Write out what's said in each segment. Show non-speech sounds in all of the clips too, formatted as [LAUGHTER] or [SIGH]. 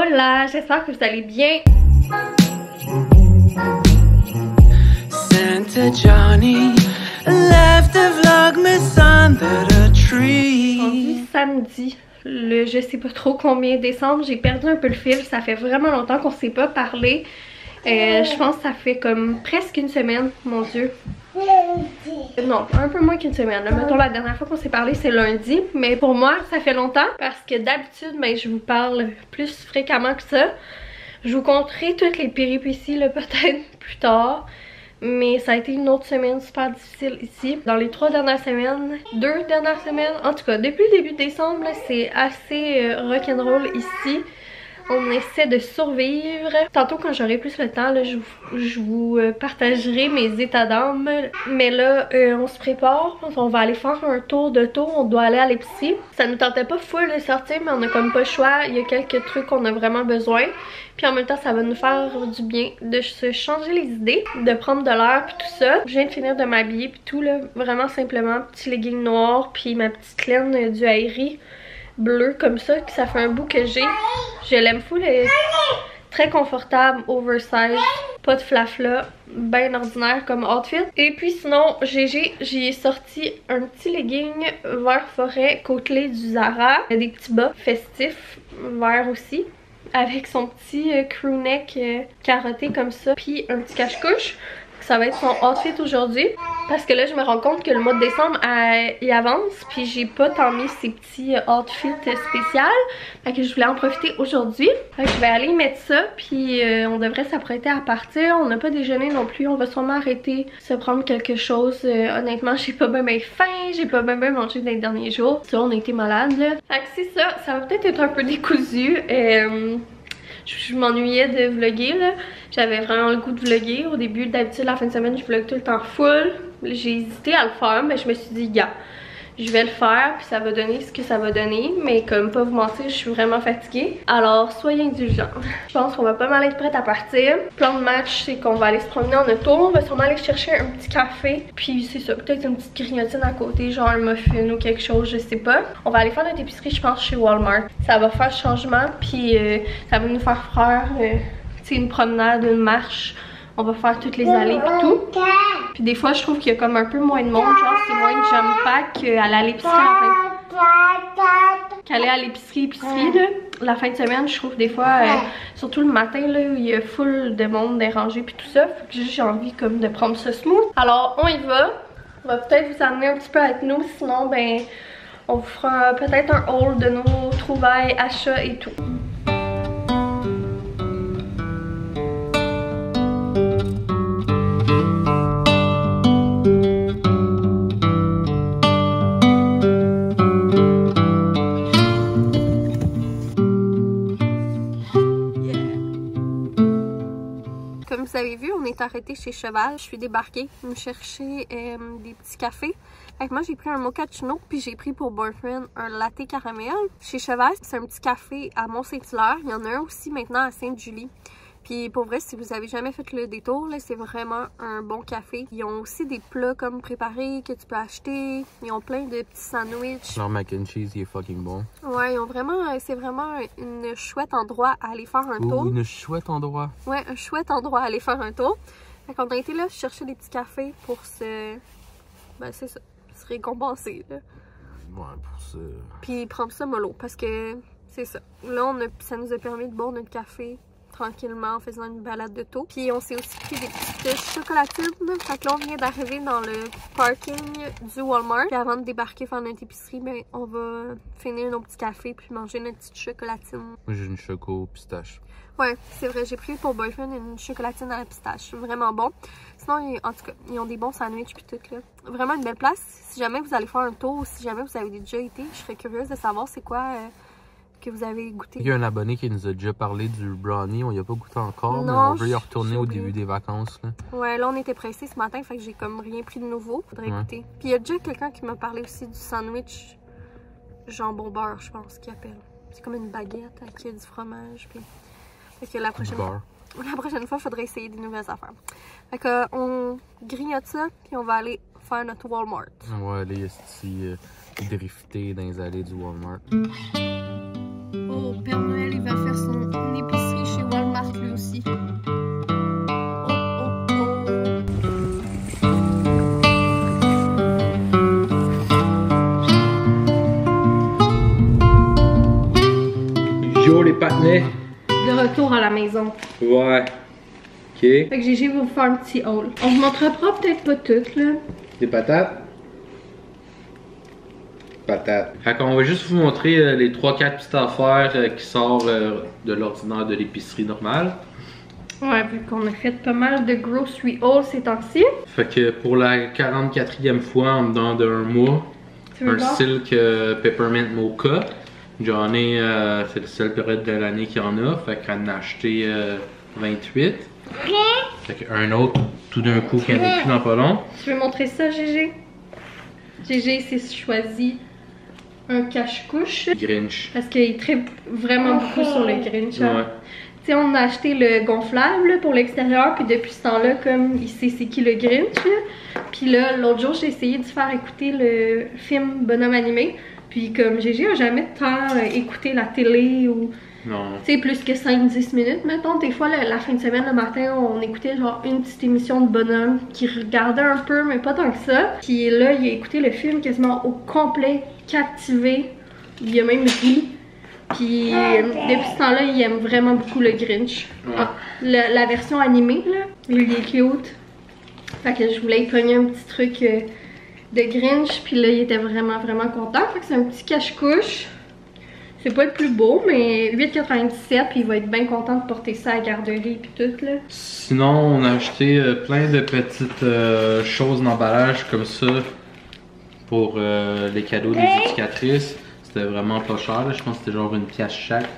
Hola, j'espère que vous allez bien. Santa Johnny left a vlogmas under the tree. Aujourd'hui, samedi, le je sais pas trop combien décembre, j'ai perdu un peu le fil. Ça fait vraiment longtemps qu'on s'est pas parlé. Euh, je pense que ça fait comme presque une semaine, mon dieu. Non, un peu moins qu'une semaine. Mettons, la dernière fois qu'on s'est parlé, c'est lundi. Mais pour moi, ça fait longtemps parce que d'habitude, ben, je vous parle plus fréquemment que ça. Je vous conterai toutes les péripéties, [LAUGHS] peut-être plus tard. Mais ça a été une autre semaine super difficile ici. Dans les trois dernières semaines, deux dernières semaines, en tout cas, depuis le début de décembre, c'est assez euh, rock'n'roll ici on essaie de survivre. Tantôt quand j'aurai plus le temps, là, je, vous euh, partagerai mes états d'âme. Mais là, euh, on se prépare. On va aller faire un tour de tour. On doit aller à l'épicerie. Ça nous tentait pas full de sortir, mais on a comme pas le choix. Il y a quelques trucs qu'on a vraiment besoin. Puis en même temps, ça va nous faire du bien de se changer les idées, de prendre de l'air puis tout ça. Je viens de finir de m'habiller puis tout là, vraiment simplement petit legging noir puis ma petite laine du Aerie bleu comme ça, ça fait un bout que j'ai. Je l'aime fou, est très confortable, oversize, pas de flafla, bien ordinaire comme outfit. Et puis sinon, GG, j'ai sorti un petit legging vert forêt côtelé du Zara, des petits bas festifs, vert aussi avec son petit euh, crew neck euh, carotté comme ça, puis un petit cache-couche ça va être son outfit aujourd'hui. Parce que là, je me rends compte que le mois de décembre, il avance. Puis j'ai pas tant mis ces petits outfits spéciaux. Fait que je voulais en profiter aujourd'hui. Fait que je vais aller mettre ça. Puis euh, on devrait s'apprêter à partir. On n'a pas déjeuné non plus. On va sûrement arrêter se prendre quelque chose. Euh, honnêtement, [LAUGHS] j'ai pas bien bien faim. J'ai pas bien bien mangé dans les derniers jours. Ça, on a été malade là. Fait que c'est ça. Ça va peut-être être un peu décousu. Je, m'ennuyais de vlogger là. J'avais vraiment le goût de vlogger. Au début, d'habitude, la fin de semaine, je vlog tout le temps full. J'ai hésité à le faire, mais je me suis dit, gars, je vais le faire puis ça va donner ce que ça va donner mais comme pas vous mentir je suis vraiment fatiguée. Alors soyez indulgents. Je pense qu'on va pas mal être prête à partir. Plan de match c'est qu'on va aller se promener en auto on va sûrement aller chercher un petit café puis c'est ça peut-être une petite grignotine à côté genre un muffin ou quelque chose je sais pas. On va aller faire notre épicerie je pense chez Walmart. Ça va faire changement puis euh, ça va nous faire faire euh, une promenade une marche on va faire toutes les allées et tout. Puis des fois, je trouve qu'il y a comme un peu moins de monde. Genre, c'est moins de jump pack à l'épicerie Qu'aller à l'épicerie, épicerie, là. La fin de semaine, je trouve des fois, euh, surtout le matin, là, il y a full de monde dérangé puis tout ça. Fait que j'ai envie comme de prendre ce smooth. Alors, on y va. On va peut-être vous amener un petit peu avec nous. Sinon, ben, on vous fera peut-être un haul de nos trouvailles, achats et tout. Arrêté chez Cheval. Je suis débarquée me chercher euh, des petits cafés. Fait moi, j'ai pris un mochaccino, puis j'ai pris pour boyfriend un latte caramel. Chez Cheval, c'est un petit café à Mont-Saint-Hilaire. Il y en a un aussi maintenant à Sainte-Julie. Puis pour vrai, si vous avez jamais fait le détour, c'est vraiment un bon café. Ils ont aussi des plats comme préparés que tu peux acheter. Ils ont plein de petits sandwichs. Leur mac and cheese, il est fucking bon. Ouais, ils ont vraiment, c'est vraiment une chouette endroit à aller faire un tour. une chouette endroit. Ouais, un chouette endroit à aller faire un tour. Fait qu'on a été là chercher des petits cafés pour se... Ben c'est ça, se récompenser là. Ouais, pour ça. Puis prendre ça mollo parce que c'est ça. Là, on a, ça nous a permis de boire notre café tranquillement en faisant une balade de taux. Puis on s'est aussi pris des petites chocolatines. Fait que là, on vient d'arriver dans le parking du Walmart. Puis avant de débarquer faire notre épicerie, ben, on va finir nos petits cafés puis manger notre petite chocolatine. Moi, j'ai une choco pistache. Ouais, c'est vrai. J'ai pris pour boyfriend une chocolatine à la pistache. Vraiment bon. Sinon, en tout cas, ils ont des bons sandwichs puis tout là. Vraiment une belle place. Si jamais vous allez faire un tour ou si jamais vous avez déjà été, je serais curieuse de savoir c'est quoi... Euh, que vous avez goûté. Il y a un abonné qui nous a déjà parlé du brownie. On y a pas goûté encore, mais on veut y retourner au début des vacances. Là. Ouais, là on était pressés ce matin, fait que j'ai comme rien pris de nouveau. Faudrait goûter. Puis il y a déjà quelqu'un qui m'a parlé aussi du sandwich jambon beurre, je pense, qu'il appelle. C'est comme une baguette avec du fromage. Puis... Fait que la prochaine fois. [LAUGHS] La prochaine fois, il faudrait essayer des nouvelles affaires. Fait que on grignote ça, puis on va aller faire notre Walmart. On va aller ici euh, drifter dans les allées du Walmart bientôt Père Noël il va faire son épicerie chez Walmart lui aussi. Yo les patinets! De retour à la maison. Ouais. Ok. Fait que Gégé va vous faire un petit haul. On vous montrera peut-être pas tout là. Des patates? Patates. Fait qu'on va juste vous montrer euh, les 3-4 petites affaires euh, qui sortent euh, de l'ordinaire de l'épicerie normale. Ouais, vu qu'on a fait pas mal de grocery haul ces temps-ci. Fait que pour la 44e fois en dedans d'un mois, un voir? silk euh, peppermint mocha. J'en ai, euh, c'est la seule période de l'année qu'il y en a, fait qu'elle en a acheté euh, 28. Fait qu'un autre, tout d'un coup, qui en a plus dans pas long. Tu veux montrer ça, Gégé? Gégé s'est choisi un cache-couche. Grinch. Parce qu'il tripe vraiment beaucoup sur le Grinch. hein. Ouais. Tu sais, on a acheté le gonflable là, pour l'extérieur, puis depuis ce temps-là, comme il sait c'est qui le Grinch. là. Puis là, l'autre jour, j'ai essayé de faire écouter le film Bonhomme animé. Puis comme Gégé a jamais tant euh, écouté la télé ou Non. tu sais, plus que 5-10 minutes, mettons. Des fois, la, la fin de semaine, le matin, on écoutait genre une petite émission de bonhomme qui regardait un peu, mais pas tant que ça. Puis là, il a écouté le film quasiment au complet, captivé. Il a même ri. Puis euh, depuis ce temps-là, il aime vraiment beaucoup le Grinch. Ouais. Ah, la, la version animée, là, il est cute. Fait que je voulais y pogner un petit truc euh, de Grinch. Puis là, il était vraiment, vraiment content. Fait que c'est un petit cache-couche. C'est pas le plus beau, mais 8,97 puis il va être bien content de porter ça à la garderie puis tout là. Sinon, on a acheté euh, plein de petites choses d'emballage comme ça pour euh, les cadeaux des éducatrices. C'était vraiment pas cher, là. je pense que c'était genre une pièce chaque.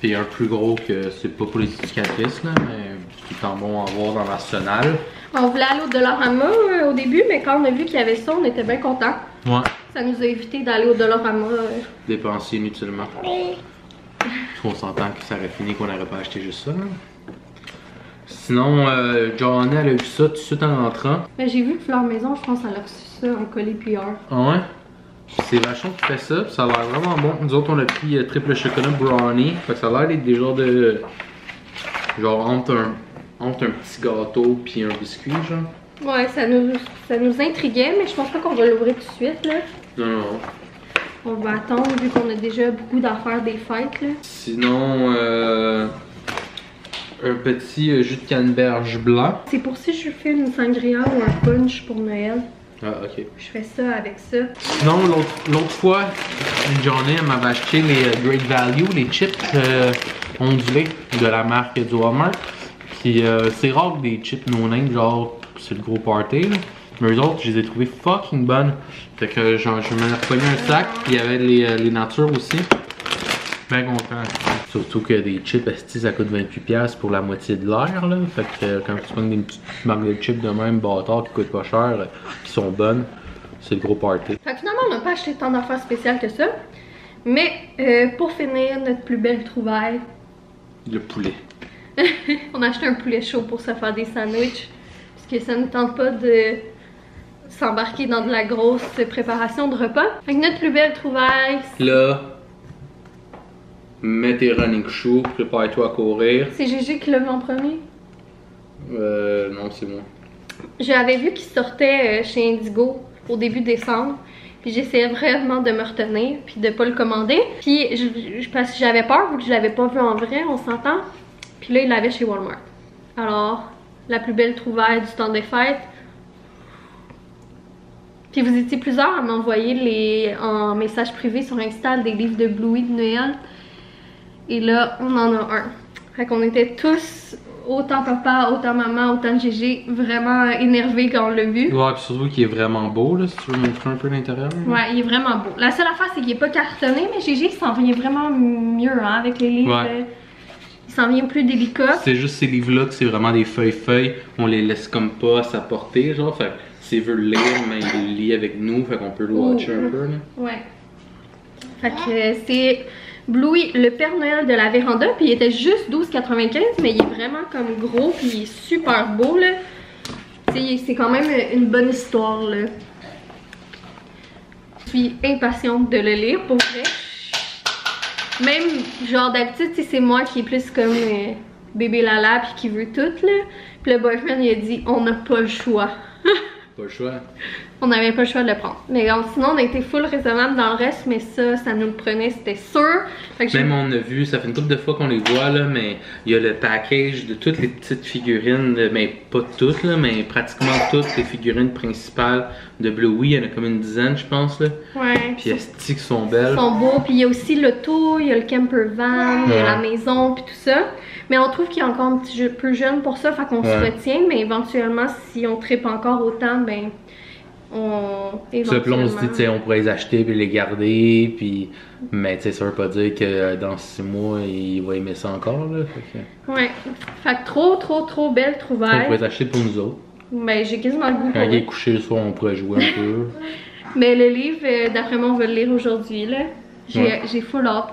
Puis un plus gros que c'est pas pour les éducatrices, là, mais c'est tout en bon à avoir dans l'arsenal. On voulait aller au Dollarama euh, au début, mais quand on a vu qu'il y avait ça, on était bien contents. Ouais. Ça nous a évité d'aller au Dollarama. euh. Dépenser inutilement. On s'entend que ça aurait fini qu'on n'aurait pas acheté juste ça. là. Sinon, euh, Johanna, elle a eu ça tout de suite en rentrant. Mais j'ai vu que Fleur Maison, je pense qu'elle a reçu ça en colis PR. Ah ouais? C'est Vachon qui fait ça, puis ça a l'air vraiment bon. Nous autres, on a pris euh, triple chocolat brownie. Fait que ça a l'air d'être des genres de. Genre entre un, entre un petit gâteau puis un biscuit, genre. Ouais, ça nous, ça nous intriguait, mais je pense pas qu'on va l'ouvrir tout de suite là. Non, non, non. On va attendre vu qu'on a déjà beaucoup d'affaires des fêtes là. Sinon, euh, un petit jus de canneberge blanc. C'est pour si je fais une sangria ou un punch pour Noël. Ah, ok. Je fais ça avec ça. Sinon, l'autre fois, une journée, elle m'avait acheté les euh, Great Value, les chips euh, ondulés de la marque du Walmart. Puis euh, c'est rare que des chips no-name, genre, c'est le gros party. Là. Mais eux autres, je les ai trouvés fucking bonnes. Fait que genre, je m'en ai repogné un sac, puis il y avait les, euh, les natures aussi. Ben content. Surtout que des chips, ça coûte 28$ pour la moitié de l'air, là. Fait que euh, quand tu prends des petites marques de chips de même, bâtard, qui coûtent pas cher, euh, qui sont bonnes, c'est le gros party. Fait que finalement, on n'a pas acheté tant d'affaires spéciales que ça. Mais euh, pour finir, notre plus belle trouvaille, Le poulet. [LAUGHS] on a acheté un poulet chaud pour se faire des sandwichs. Parce que ça ne tente pas de s'embarquer dans de la grosse préparation de repas. Fait que notre plus belle trouvaille, Là, mets tes running shoes, prépare-toi à courir. c'est Gégé qui l'a vu en premier? Euh, non, c'est moi. J'avais vu qu'il sortait euh, chez Indigo au début décembre. Puis j'essayais vraiment de me retenir, puis de pas le commander. Puis je, je- parce que j'avais peur, vu que je l'avais pas vu en vrai, on s'entend. Puis là, il l'avait chez Walmart. Alors, la plus belle trouvaille du temps des fêtes. Puis vous étiez plusieurs à m'envoyer en message privé sur Insta des livres de Bluey de Noël. Et là, on en a un. Fait qu'on était tous, autant papa, autant maman, autant Gégé, vraiment énervés quand on l'a vu. Ouais, puis surtout qu'il est vraiment beau, là, si tu veux montrer un peu l'intérieur. Ouais, il est vraiment beau. La seule affaire, c'est qu'il est pas cartonné, mais Gégé, il s'en vient vraiment mieux hein, avec les livres. Ouais. Il s'en vient plus délicat. C'est juste ces livres-là que c'est vraiment des feuilles-feuilles. On les laisse comme pas à sa portée, genre. Fait que s'il veut le lire, mais il le lit avec nous, fait qu'on peut le watcher un peu, là. Ouais. Fait que euh, c'est Bluey, le Père Noël de la véranda, puis il était juste 12,95, mais il est vraiment comme gros, puis il est super beau, là. C'est quand même une bonne histoire, là. Je suis impatiente de le lire, pour vrai. Même, genre, d'habitude, c'est moi qui est plus comme euh, bébé Lala, puis qui veut tout, là. Puis le boyfriend, il a dit, on n'a pas le choix. [LAUGHS] Pas le choix. On n'avait pas le choix de le prendre. Mais sinon, on a été full raisonnable dans le reste, mais ça, ça nous le prenait, c'était sûr. Même on a vu, ça fait une couple de fois qu'on les voit là, mais il y a le package de toutes les petites figurines, mais pas toutes là, mais pratiquement toutes les figurines principales de Bluey. Il y en a comme une dizaine, je pense là. Ouais. Puis elles sont Ils belles. sont beaux, puis il y a aussi l'auto, il y a le camper van, il y a Ouais. la maison, puis tout ça. Mais on trouve qu'il est encore un petit jeu- peu jeune pour ça, fait qu'on se retient, mais éventuellement, si on tripe encore autant, ben, on. Là, on se dit, éventuellement- on pourrait les acheter puis les garder, puis. Mais tu sais, ça veut pas dire que euh, dans six mois, il va aimer ça encore là. Fait que- Ouais. Fait que trop, trop, trop belle On pourrait trouvaille. les acheter pour nous autres. Ben, j'ai quasiment le goût Quand il est couché le soir, on pourrait jouer un peu. [LAUGHS] Mais le livre, euh, d'après moi, on va le lire aujourd'hui, là. J'ai Ouais. j'ai full hâte.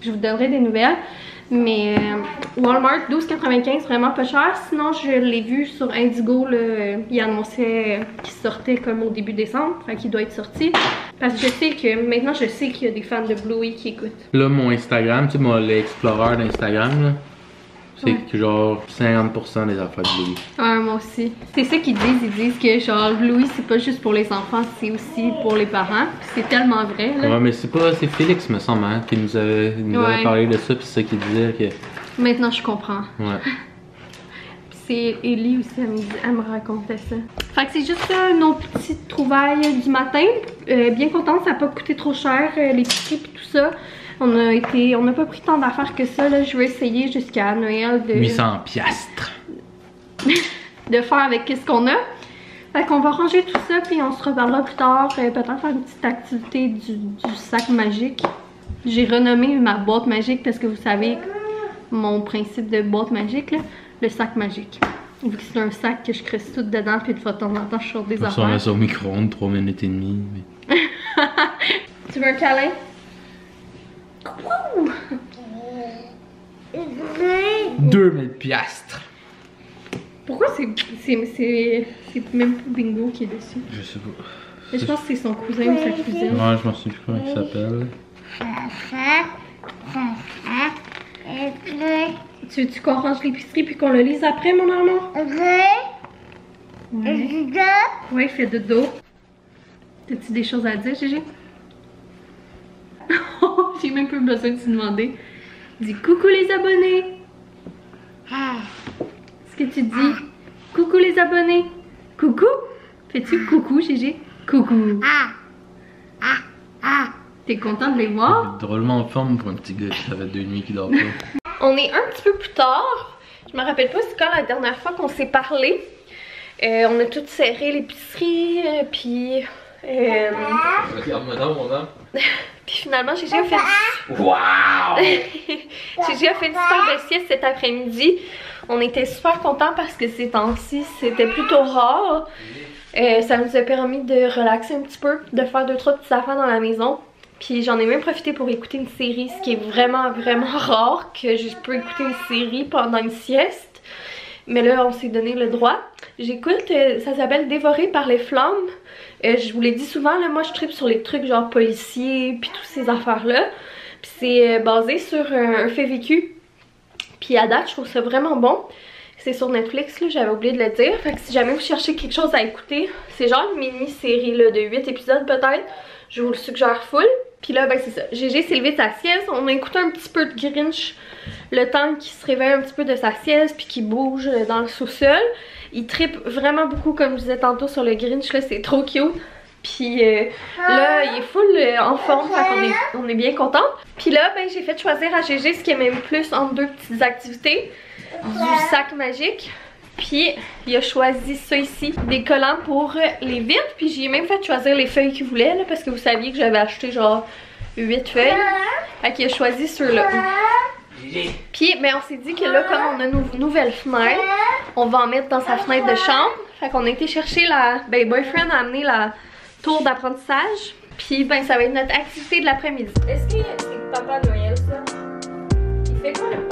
Je vous donnerai des nouvelles. Mais euh, Walmart, 12,95, vraiment pas cher. Sinon, je l'ai vu sur Indigo, là, il annonçait qu'il sortait comme au début décembre. Fait qu'il doit être sorti. Parce que je sais que, maintenant, je sais qu'il y a des fans de Bluey qui écoutent. Là, mon Instagram, tu sais, mon l'explorer d'Instagram, c'est Ouais. genre 50% des affaires de Bluey. Ouais, moi aussi. C'est ça qu'ils disent. Ils disent que, genre, Bluey, c'est pas juste pour les enfants, c'est aussi pour les parents. C'est tellement vrai, là. Ouais, mais c'est pas, c'est Félix, me semble, hein, qui nous avait, nous avait parlé de ça, puis c'est ça qu'il disait que. Maintenant, je comprends. Ouais. [LAUGHS] C'est Ellie aussi, elle me, dit- elle me racontait ça. Fait que c'est juste ça, nos petites trouvailles du matin. Euh, bien contente, ça n'a pas coûté trop cher, euh, l'épicerie puis tout ça. On a été, on n'a pas pris tant d'affaires que ça. Là. Je vais essayer jusqu'à Noël de, 800 piastres. [LAUGHS] de faire avec ce qu'on a. Fait qu'on va ranger tout ça, puis on se reparlera plus tard. euh, Peut-être faire une petite activité du, du sac magique. J'ai renommé ma boîte magique parce que vous savez mon principe de boîte magique, là, le sac magique. Vu que c'est un sac que je crée tout dedans, puis de fois en temps, je sors des On s'en met affaires. au micro-ondes 3 minutes et demie. mais- [LAUGHS] Tu veux un câlin? Wouh! 2000 piastres. Pourquoi c'est c'est c'est c'est même pas Bingo qui est dessus? Je sais pas. Mais je pense que c'est son cousin ou sa cousine. Ouais, je m'en souviens plus comment il s'appelle. Tu veux-tu qu'on range l'épicerie puis qu'on le lise après, mon amour? Ouais. Ouais, il fait de dos. T'as-tu des choses à dire, Gégé? J'ai même pas besoin de te demander. Dis coucou les abonnés. Est-ce que tu dis coucou les abonnés? Coucou? Fais-tu coucou, Gégé? Coucou. T'es content de les voir? Drôlement en forme pour un petit gars qui ça fait deux nuits qu'il dort pas. [LAUGHS] On est un petit peu plus tard. Je me rappelle pas c'est quand la dernière fois qu'on s'est parlé. Euh, on a tout serré l'épicerie, euh, puis... euh, [LAUGHS] puis finalement, Gégé a fait... Waouh! [LAUGHS] Gégé a fait une super belle sieste cet après-midi. On était super contents parce que ces temps-ci, c'était plutôt rare. Euh, ça nous a permis de relaxer un petit peu, de faire deux, trois petites affaires dans la maison. Puis j'en ai même profité pour écouter une série, ce qui est vraiment, vraiment [LAUGHS] rare que je peux écouter une série pendant une sieste. Mais là, on s'est donné le droit. J'écoute, euh, ça s'appelle Dévoré par les flammes. Euh, je vous l'ai dit souvent, là, moi je tripe sur les trucs genre policiers, puis toutes ces affaires-là. Puis c'est euh, basé sur un, fait vécu. Puis à date, je trouve ça vraiment bon. C'est sur Netflix, j'avais oublié de le dire. Fait que si jamais vous cherchez quelque chose à écouter, c'est genre une mini-série de 8 épisodes peut-être. Je vous le suggère full. Puis là, ben c'est ça. GG s'est levé de sa sieste. On a écouté un petit peu de Grinch le temps qu'il se réveille un petit peu de sa sieste puis qu'il bouge euh, dans le sous-sol. Il tripe vraiment beaucoup, comme je disais tantôt, sur le Grinch. là, C'est trop cute. Puis euh, là, il est full euh, en forme, fait qu'on est, on est bien content. Puis là, ben, j'ai fait choisir à GG ce qui aime le plus entre deux petites activités. Du sac magique. Puis il a choisi ça ici, des collants pour euh, les vitres. Puis j'ai même fait choisir les feuilles qu'il voulait, là, parce que vous saviez que j'avais acheté genre 8 feuilles. Fait qu'il a choisi ceux-là. Puis ben, on s'est dit que là, comme on a nos nouvelles fenêtres, on va en mettre dans sa fenêtre de chambre. Fait qu'on a été chercher la... Ben, Boyfriend a amené la tour d'apprentissage. Puis ben, ça va être notre activité de l'après-midi. Est-ce que Papa Noël, ça? Fait quoi le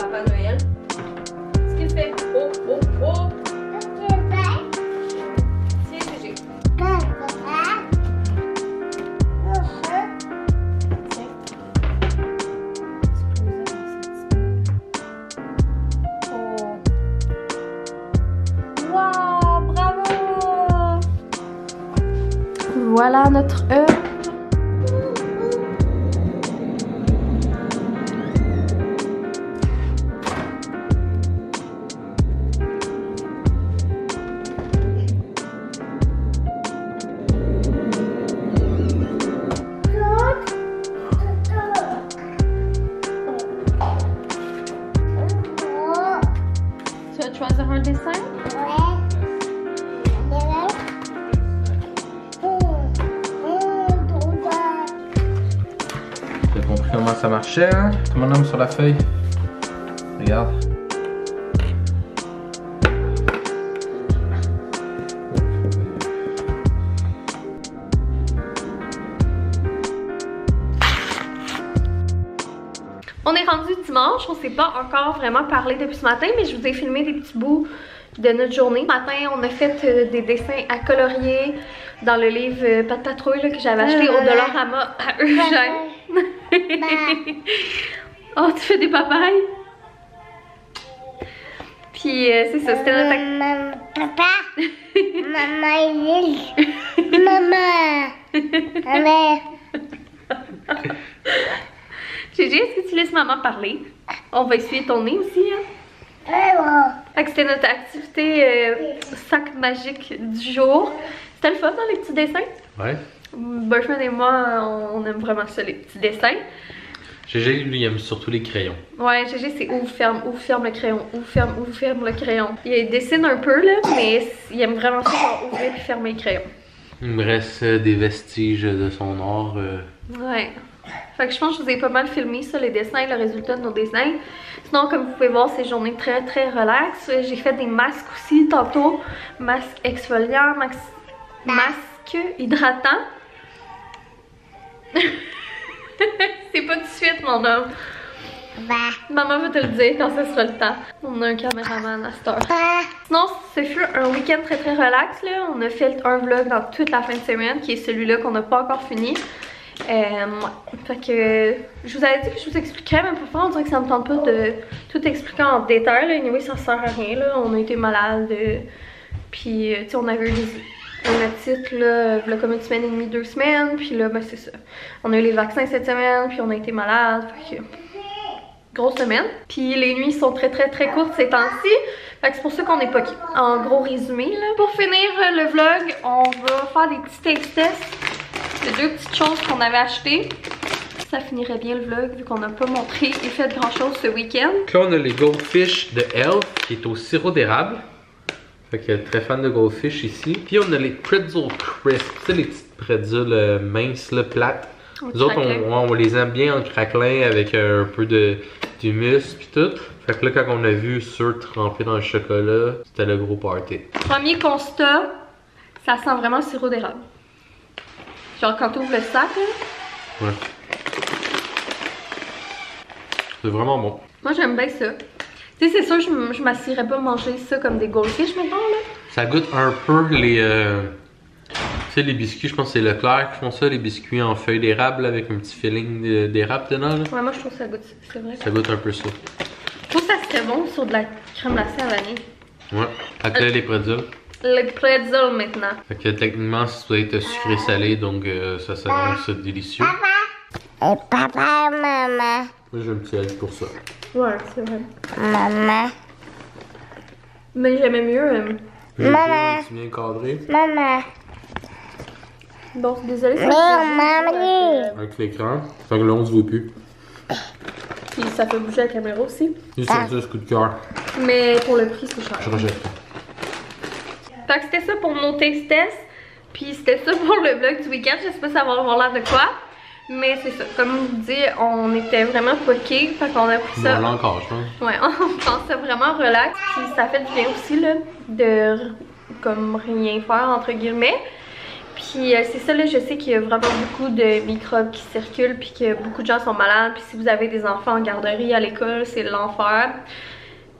voilà notre œuvre. Marchait, hein? Tout mon homme sur la feuille. Regarde. On est rendu dimanche, on s'est pas encore vraiment parlé depuis ce matin, mais je vous ai filmé des petits bouts de notre journée. Ce matin, on a fait euh, des dessins à colorier dans le livre euh, Pas de patrouille là, que j'avais acheté au Dollarama à Eugène. Oh, tu fais des papayes? Puis euh, c'est ça, c'était notre Maman, papa, maman, il est- maman, maman, Gigi, est-ce que tu laisses maman parler? On va essuyer ton nez aussi, hein? Fait que c'était notre activité euh, sac magique du jour. C'était le fun, hein, les petits dessins? Ouais. Bushman et moi, on aime vraiment ça, les petits dessins. GG, lui, il aime surtout les crayons. Ouais, GG, c'est ouvre, ferme, ouvre, ferme le crayon, ouvre, ferme, ouvre, ferme le crayon. Il dessine un peu, là, mais il aime vraiment ça, genre, ouvrir puis fermer le crayon. Il me reste euh, des vestiges de son art. euh, Ouais. Fait que je pense que je vous ai pas mal filmé ça, les dessins, le résultat de nos dessins. Sinon, comme vous pouvez voir, c'est une journée très très relax. J'ai fait des masques aussi tantôt. Masque exfoliant, masque hydratant. [LAUGHS] c'est pas tout de suite, mon homme. Va, Maman va te le dire quand ce sera le temps. On a un caméraman à cette heure. va, Sinon, ce fut un week-end très très relax. Là. On a fait un vlog dans toute la fin de semaine, qui est celui-là qu'on n'a pas encore fini. Euh. Fait que je vous avais dit que je vous expliquerais, mais faire, on dirait que ça me tente pas de tout expliquer en détail. Là. Anyway, ça sert à rien. Là. On a été malade. euh, puis, euh, tu sais, on avait eu des, un otite, là, il y a comme une semaine et demie, deux semaines. Puis là, ben c'est ça. On a eu les vaccins cette semaine, puis on a été malade. Fait que grosse semaine. Puis les nuits sont très très très courtes ces temps-ci. Fait que c'est pour ça qu'on est pas En gros résumé, là. Pour finir le vlog, on va faire des petits tests de deux petites choses qu'on avait achetées. Ça finirait bien le vlog vu qu'on n'a pas montré et fait grand chose ce week-end. Là, on a les Goldfish de Elf qui est au sirop d'érable. Fait que très fan de Goldfish ici. Puis on a les Pretzel Crisp. Tu sais, les petites pretzels euh, minces, là, plates. On Nous autres, on, les aime bien en craquelin avec euh, un peu de d'humus puis tout. Fait que là, quand on a vu ceux trempés dans le chocolat, c'était le gros party. Premier constat, ça sent vraiment le sirop d'érable. Genre quand ouvres le sac, là, Ouais. C'est vraiment bon. moi j'aime bien ça. Tu sais, c'est sûr, je je m'assierais pas à manger ça comme des goldfish maintenant, là. Ça goûte un peu les. euh, tu sais, les biscuits, je pense que c'est Leclerc qui font ça, les biscuits en feuilles d'érable avec un petit feeling d'érable dedans. Là. Ouais, moi je trouve ça goûte, c'est vrai. Ça goûte un peu ça. Je trouve que ça serait bon sur de la crème glacée à vanille. Ouais. Que là, les pretzels. Le pretzel maintenant. Fait que techniquement, ça doit être sucré-salé, donc euh, ça, ça rend ça délicieux. Et papa, maman, Moi, j'ai un petit avis pour ça. Ouais, c'est vrai. maman, Mais j'aimais mieux. euh, Maman. C'est bien cadré. maman, Bon, désolé, ça mais maman, Avec l'écran. Fait que là, on se voit plus. Puis ça fait bouger la caméra aussi. Juste ça, ce coup de cœur. Mais pour le prix, c'est cher. Je rejette. Fait que c'était ça pour nos taste tests. Puis c'était ça pour le vlog du week-end. Je sais pas si ça va avoir l'air de quoi. Mais c'est ça. Comme je vous dis, on était vraiment poqués. Fait qu'on a pris ça. là encore, je pense. Ouais, [LAUGHS] on pensait vraiment relax. Puis ça fait du bien aussi, là, de comme rien faire, entre guillemets. Puis euh, c'est ça, là, je sais qu'il y a vraiment beaucoup de microbes qui circulent, puis que beaucoup de gens sont malades. Puis si vous avez des enfants en garderie, à l'école, c'est l'enfer.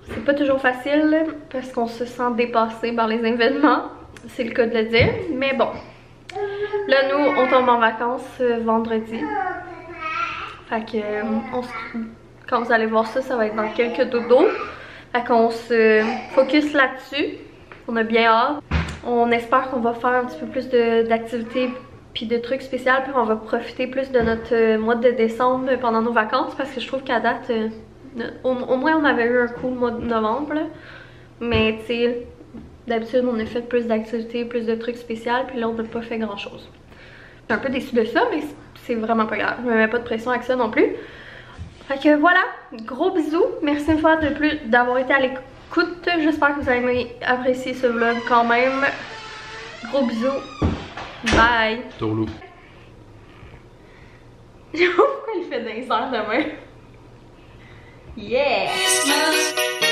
C'est pas toujours facile, là, parce qu'on se sent dépassé par les [LAUGHS] événements. C'est le cas de le dire. Mais bon. Là, nous, on tombe en vacances euh, vendredi. Fait que, euh, quand vous allez voir ça, ça va être dans quelques dodos. Fait qu'on se focus là-dessus. On a bien hâte. On espère qu'on va faire un petit peu plus d'activités puis de trucs spéciaux, puis on va profiter plus de notre euh, mois de décembre pendant nos vacances parce que je trouve qu'à date, au, moins on avait eu un cool mois de novembre, mais tu sais, d'habitude on a fait plus d'activités, plus de trucs spéciaux, puis là on n'a pas fait grand chose. Je suis un peu déçue de ça, mais c'est vraiment pas grave, je me mets pas de pression avec ça non plus. Fait que voilà, gros bisous, merci une fois de plus d'avoir été à l'écoute, j'espère que vous avez apprécié ce vlog quand même. Gros bisous. Bye. Tourlou. [LAUGHS] Pourquoi il fait des airs de main. Yeah!